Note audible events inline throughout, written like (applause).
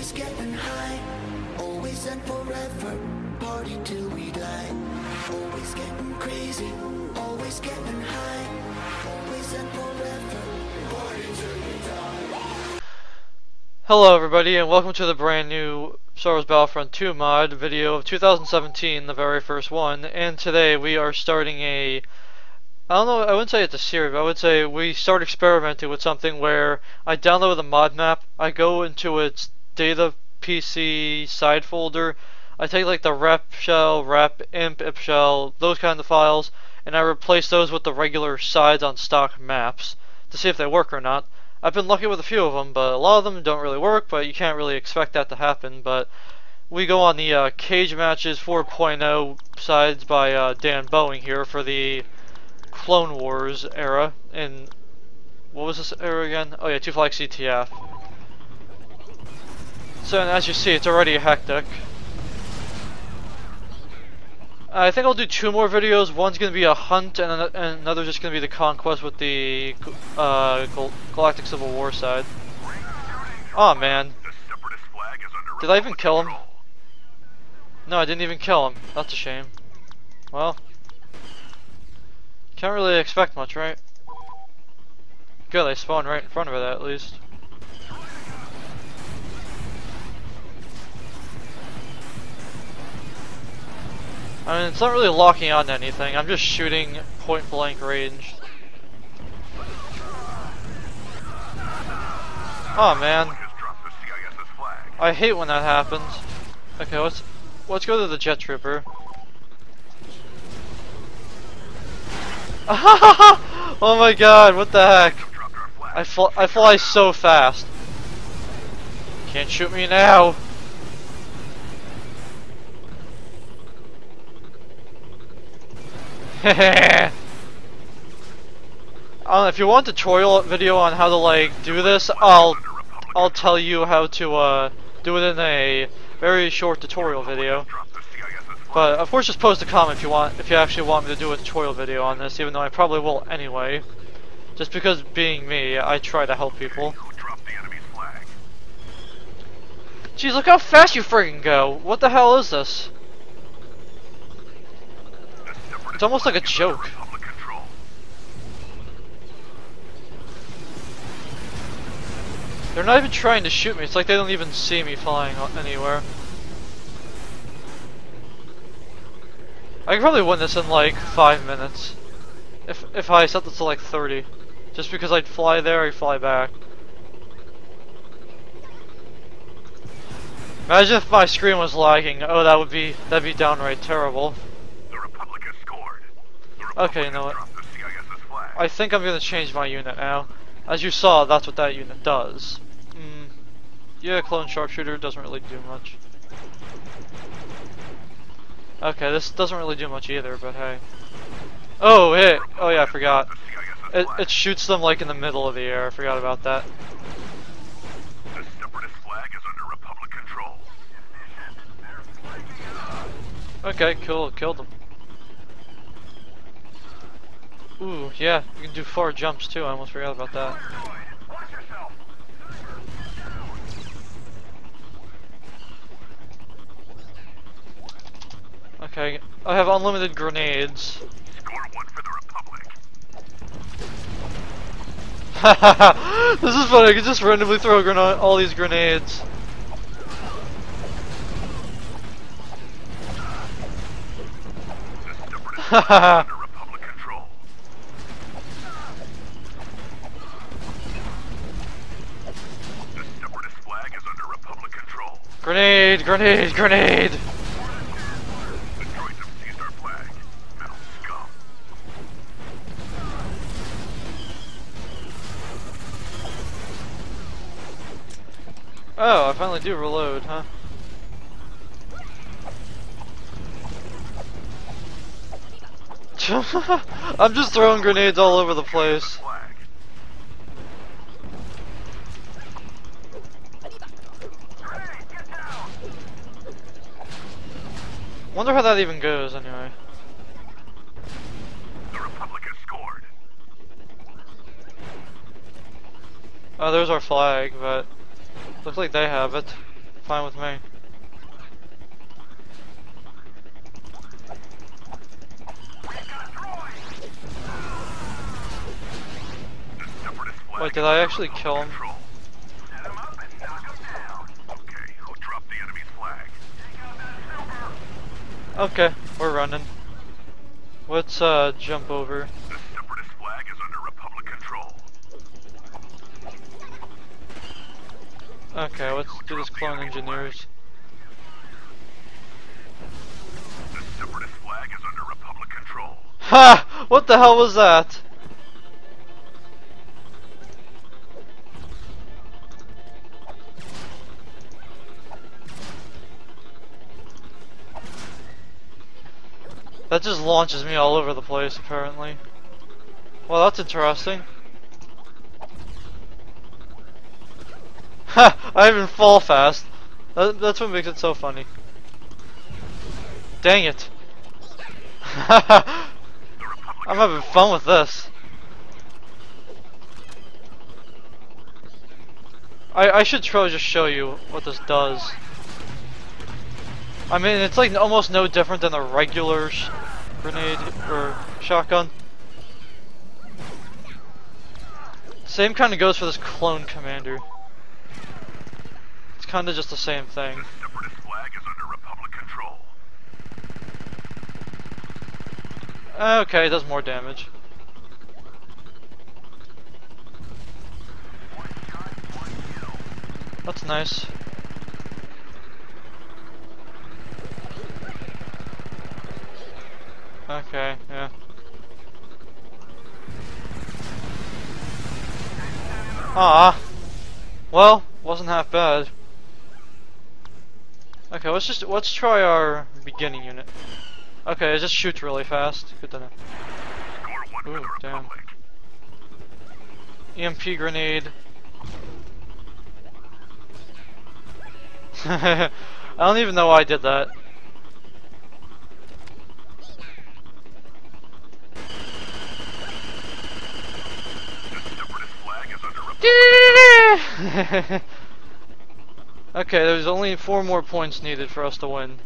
Always getting high, always and forever. Party till we die. Always getting crazy, always getting high, always and forever. Party till we die. Hello everybody and welcome to the brand new Star Wars Battlefront 2 mod video of 2017, the very first one, and today we are starting a I don't know, I wouldn't say it's a series, but I would say we start experimenting with something where I download the mod map, I go into its data PC side folder, I take like the rep shell, rep, imp, ip shell, those kind of files, and I replace those with the regular sides on stock maps to see if they work or not. I've been lucky with a few of them, but a lot of them don't really work, but you can't really expect that to happen, but we go on the uh, Cage Matches 4.0 sides by uh, Dan Boeing here for the Clone Wars era, and what was this era again? Oh yeah, Two Flag CTF. So as you see, it's already hectic. I think I'll do two more videos. One's gonna be a hunt, and, an and another's just gonna be the conquest with the uh, Gal Galactic Civil War side. Oh man, did I even kill him? No, I didn't even kill him. That's a shame. Well, can't really expect much, right? Good, they spawned right in front of it at least. I mean, it's not really locking on to anything, I'm just shooting point blank range. Oh man. I hate when that happens. Okay, let's let's go to the jet trooper. (laughs) oh my god, what the heck? I fly, I fly so fast. Can't shoot me now. I (laughs) if you want a tutorial video on how to like do this, I'll I'll tell you how to uh, do it in a very short tutorial video. But of course, just post a comment if you want, if you actually want me to do a tutorial video on this, even though I probably will anyway. Just because being me, I try to help people. Jeez, look how fast you friggin' go! What the hell is this? It's almost like a joke. They're not even trying to shoot me, it's like they don't even see me flying anywhere. I could probably win this in like 5 minutes. If, if I set this to like 30. Just because I'd fly there, I'd fly back. Imagine if my screen was lagging. Oh, that would be that'd be downright terrible. Okay, you know what? I think I'm gonna change my unit now. As you saw, that's what that unit does. Mm, yeah, clone sharpshooter doesn't really do much. Okay, this doesn't really do much either, but hey. Oh, hey! Oh yeah, I forgot. It, it shoots them like in the middle of the air, I forgot about that. Okay, cool, killed them. Ooh, yeah, you can do four jumps too, I almost forgot about that. Okay, I have unlimited grenades. (laughs) this is funny, I can just randomly throw all these grenades. (laughs) Grenade! Grenade! Grenade! Oh, I finally do reload, huh? (laughs) I'm just throwing grenades all over the place. Wonder how that even goes anyway. The Republic has scored. Oh, there's our flag, but looks like they have it. fine with me. Wait, did I actually kill him? Okay, we're running. Let's uh jump over. Okay, let's do this clone engineers. The separatist flag is under Republic control. Ha! What the hell was that? That just launches me all over the place, apparently. Well, that's interesting. (laughs) Ha! I even fall fast. That, that's what makes it so funny. Dang it. (laughs) I'm having fun with this. I, I should try to just show you what this does. I mean, it's like almost no different than a regular grenade or shotgun. Same kind of goes for this clone commander. It's kind of just the same thing. Okay, it does more damage. That's nice. Okay, yeah. Ah, well, wasn't half bad. Okay, let's just let's try our beginning unit. Okay, it just shoots really fast. Good to know. Ooh, damn. EMP grenade. (laughs) I don't even know why I did that. (laughs) okay, there's only four more points needed for us to win.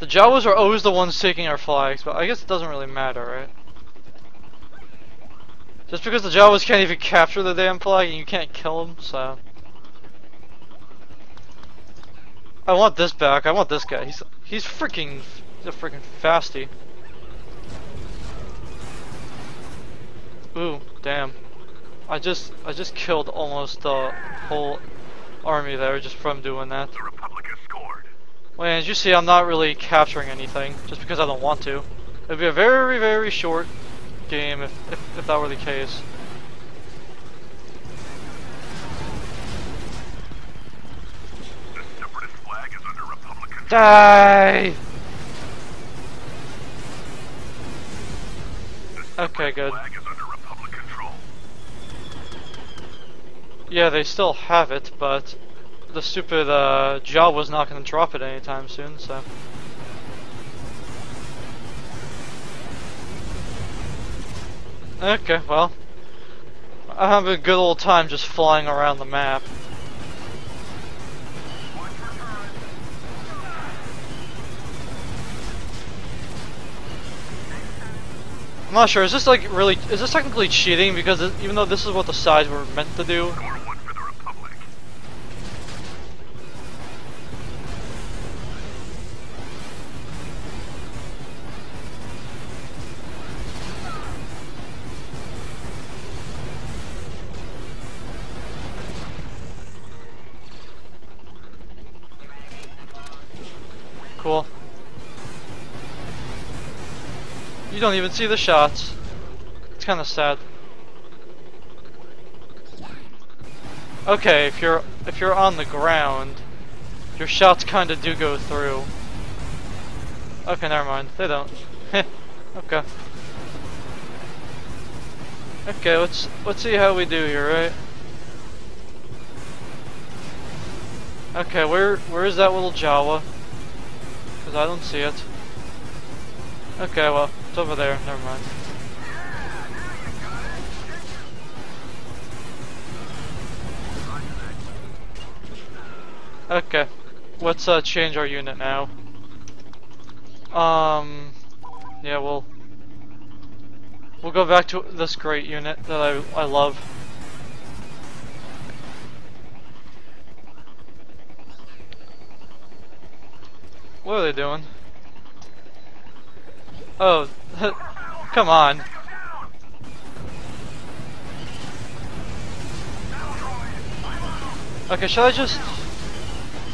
The Jawas are always the ones taking our flags, but I guess it doesn't really matter, right? Just because the Jawas can't even capture the damn flag and you can't kill them, so... I want this back, I want this guy, he's he's freaking, he's a freaking fasty. Ooh, damn. I just I just killed almost the whole army there just from doing that. The Republic has scored. Well, as you see, I'm not really capturing anything just because I don't want to. It'd be a very, very short game if, if, if that were the case. The separatist flag is under Republic control. Die! Okay, good. Yeah, they still have it, but the stupid uh, Jawa's not going to drop it anytime soon, so. Okay, well. I have a good old time just flying around the map. I'm not sure, is this like really, is this technically cheating? Because it, even though this is what the sides were meant to do, You don't even see the shots. It's kind of sad. Okay, if you're if you're on the ground, your shots kind of do go through. Okay, never mind. They don't. (laughs) okay. Okay, let's let's see how we do here, right? Okay, where where is that little Jawa? Because I don't see it. Okay, well, it's over there. Never mind. Okay, let's uh, change our unit now. Um, yeah, we'll we'll go back to this great unit that I I love. What are they doing? Oh, (laughs) come on. Okay, should I just...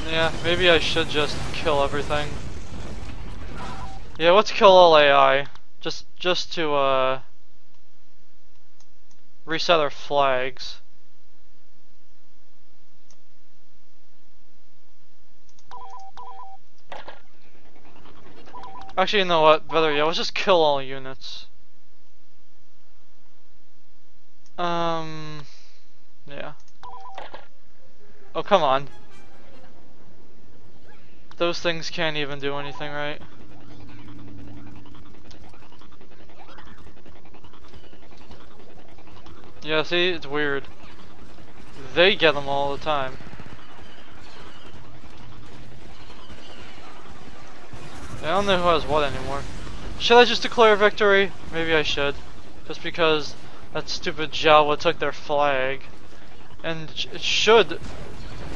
Yeah, maybe I should just kill everything. Yeah, let's kill all AI. Just, just to, uh... Reset our flags. Actually, you know what? Better yeah, let's just kill all units. Um... Yeah. Oh, come on. Those things can't even do anything right. Yeah, see, it's weird. They get them all the time. I don't know who has what anymore. Should I just declare victory? Maybe I should. Just because that stupid Jawa took their flag. And it should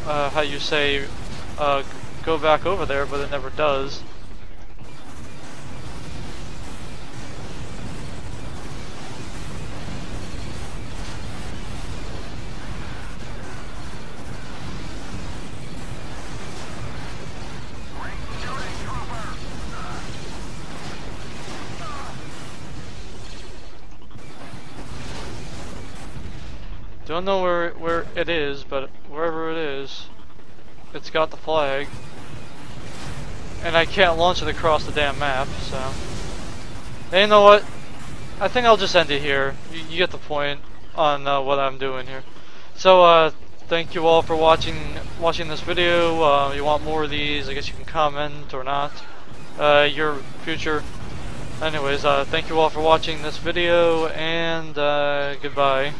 uh, how you say, uh, go back over there, but it never does. Don't know where where it is, but wherever it is, it's got the flag. And I can't launch it across the damn map, so. And you know what? I think I'll just end it here. You, you get the point on uh, what I'm doing here. So, uh, thank you all for watching watching this video. Uh, you want more of these, I guess you can comment or not. Uh, your future. Anyways, uh, thank you all for watching this video, and uh, goodbye.